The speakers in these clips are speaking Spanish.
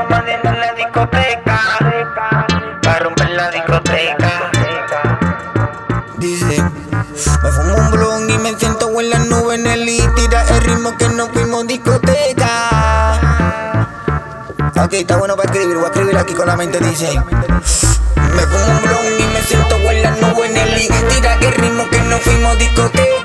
a en la discoteca. Para romper la discoteca. Dice, me fumo un blon y me siento en la nube en el y tira el ritmo que no fuimos discoteca. Ok, está bueno para escribir, voy a escribir aquí con la mente, dice. Me fumo un blon y me siento en la nube en el y tira el ritmo que no fuimos discoteca.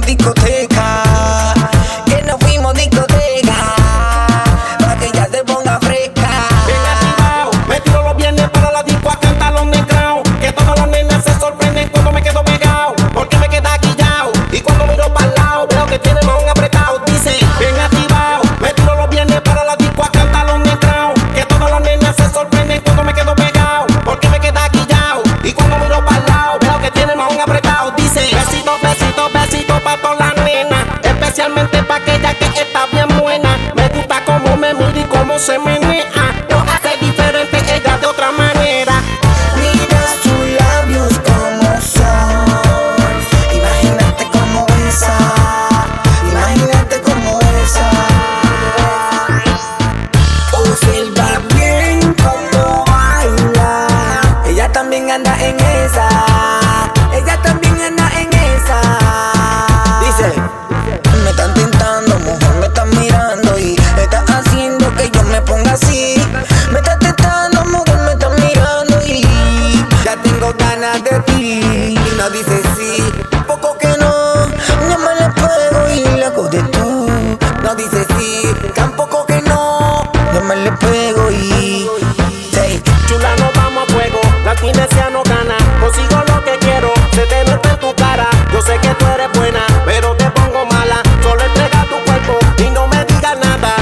Discoteca. Se menea. Lo hace diferente ella de otra manera. Mira sus labios como son. Imagínate como esa. Imagínate como esa. Observa bien cómo baila. Ella también anda en esa. Ella también anda en esa. No dice sí, tampoco que no, ya me le pego y say, Chula, no vamos a fuego. La kinesia no gana. Consigo lo que quiero. Se te nota en tu cara. Yo sé que tú eres buena, pero te pongo mala. Solo entrega tu cuerpo y no me digas nada.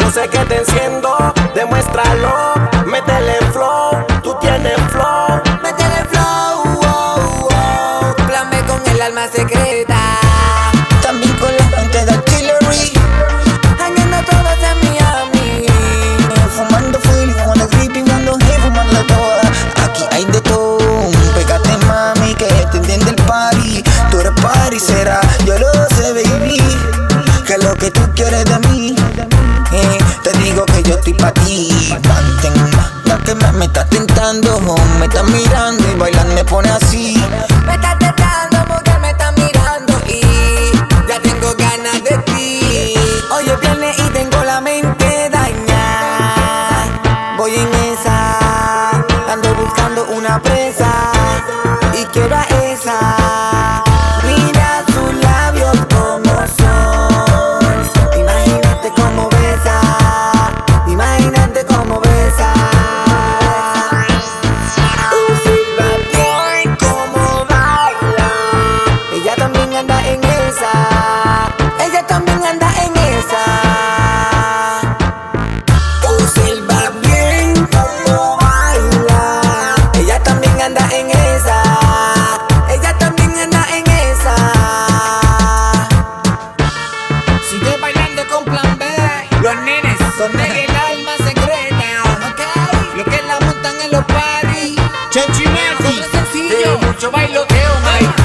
Yo sé que te enciendo. Demuéstralo. Métele en flow. Tú tienes flow. métele flow, oh, oh, clame con el alma secreta. También con la gente de artillery. Eh, te digo que yo estoy pa' ti. Ya que me, me estás tentando, me estás mirando y bailar me pone así. Me estás tentando porque me estás mirando y ya tengo ganas de ti. Hoy es viernes y tengo la mente dañada. Voy en esa, ando buscando una presa son de el alma secreta. ok. Lo que la montan en los parties. Chenchinati. Otro sencillo. Mucho bailoteo, mai,